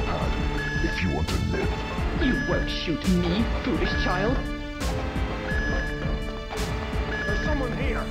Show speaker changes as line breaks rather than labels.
Galahad. If you want to live...
You won't shoot me, foolish child.
There's someone here.